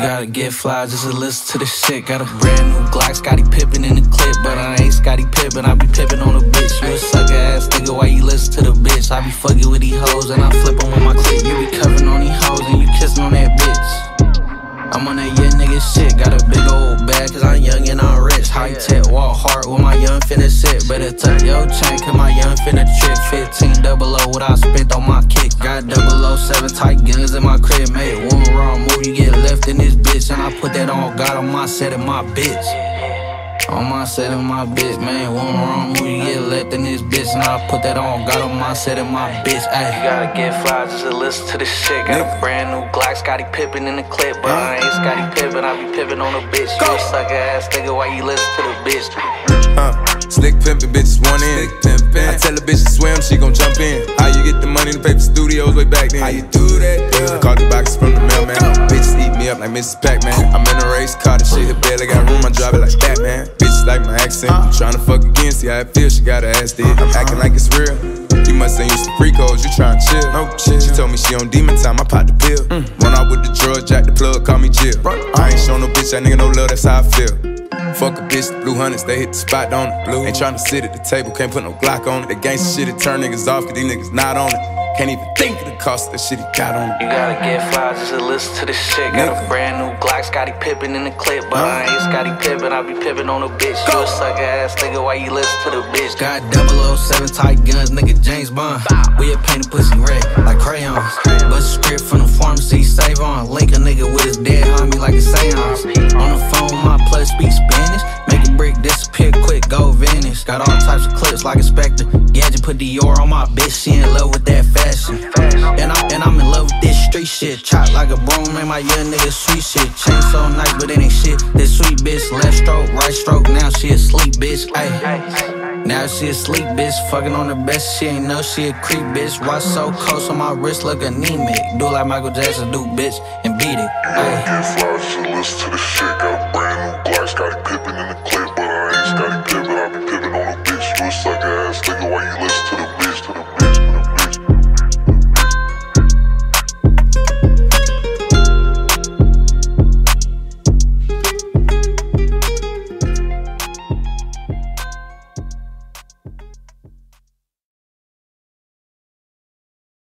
gotta get fly just to listen to the shit. Got a brand new Glock, Scottie Pippen in the clip. But I ain't Scottie Pippen, I be pippin' on a bitch. You a sucker ass nigga, why you listen to the bitch? I be fucking with these hoes and I flip 'em with my clip. You be covering on these hoes and you kissin' on that bitch. I'm on that young nigga shit, got a big old bag, cause I'm young and I'm rich. High tech, walk hard with my young finna sit. Better tuck your chain, cause my young finna trip. 15 double O, what I spent on my kick. Got double O, seven tight guns in my crib, made bitch. And I put that on God on my set and my bitch. On my set and my bitch, man. One wrong move, you get left in this bitch. And I put that on, got on my set and my bitch. Ayy, you gotta get fly just to listen to this shit. Got a brand new Glock, Scottie Pippen in the clip. But I ain't Scottie Pippen, I be pippin' on a bitch. You a sucker ass nigga, why you listen to the bitch? Uh, slick pimpin', bitches one in. I tell a bitch to swim, she gon' jump in. How you get the money to pay for studios way back then? How you do that? Yeah. Call the boxes from the mailman. Bitches eat me up like Mrs. Pac-Man. I'm in a race car, the shit hit barely got room. I drive it like that, man. Bitches like my accent. I'm tryna fuck again, see how it feels. She got her ass dead. I'm acting like it's real. You must ain't used to free codes, you tryna chill. No chill. She told me she on demon time, I popped the pill. Mm. Run out with the drug, jack the plug, call me Jill. I ain't show no bitch, that nigga no love, that's how I feel. Fuck a bitch, blue hundreds, they hit the spot on it. Blue. Ain't tryna sit at the table, can't put no Glock on it. The gangsta shit, it turn niggas off, cause these niggas not on it. Can't even think of the cost of the shit he got on it. You gotta get flies just to listen to this shit. Got a brand new Glock, Scottie Pippen in the clip. But I ain't Scottie Pippen, I be pippin' on a bitch. You a sucker ass nigga, why you listen to the bitch? Got 007 tight guns, nigga James Bond. We a painted pussy red, like crayons. Bust a script from the pharmacy, save on. Link a nigga with his dead homie like a seance. On the phone, my plus speak Spanish. Make a brick disappear quick, go vanish. Got all types of clips like a Spectre. Put Dior on my bitch, she in love with that fashion. And, I, and I'm in love with this street shit. Chop like a broom, man, my young nigga sweet shit. Chain so nice, but it ain't shit. This sweet bitch, left stroke, right stroke, now she asleep, bitch. Ayy. Now she asleep, bitch. Fucking on the best, she ain't know she a creep, bitch. Watch so close on my wrist, look anemic. Do like Michael Jackson do, bitch, and beat it. Ayy. Listen to shit.